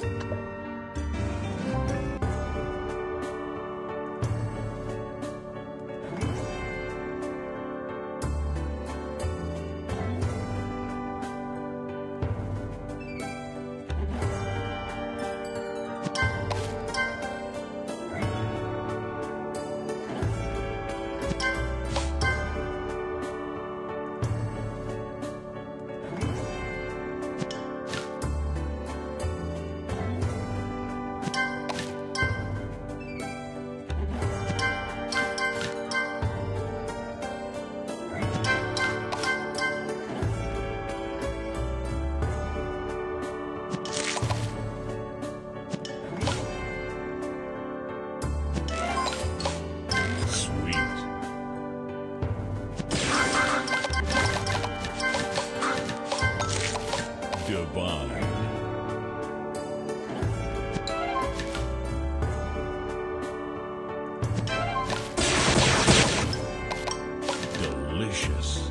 Bye. divine. Delicious.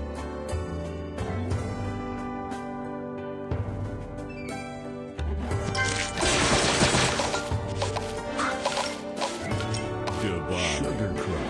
Divine. Sugar crush.